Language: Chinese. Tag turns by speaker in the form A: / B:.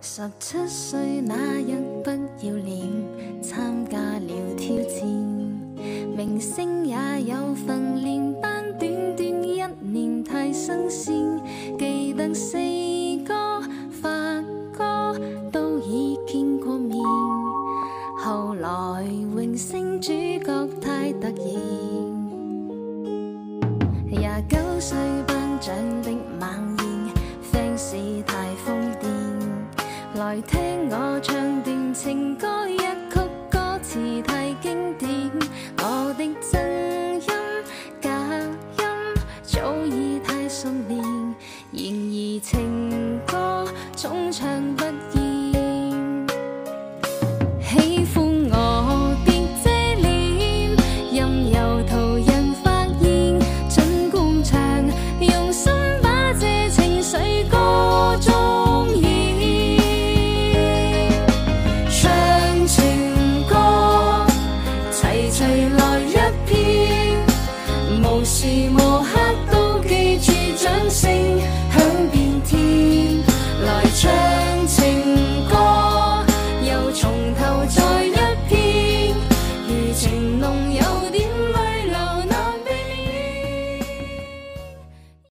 A: 十七岁那日不要脸，参加了挑战。明星也有份练班，短短一年太新鲜。记得四哥、发哥都已见过面，后来荣升主角太突然。廿九岁颁奖的晚来听我唱段情歌一曲，歌词太经典。我的真音假音早已太熟练，然而情歌总唱不呼吸，默。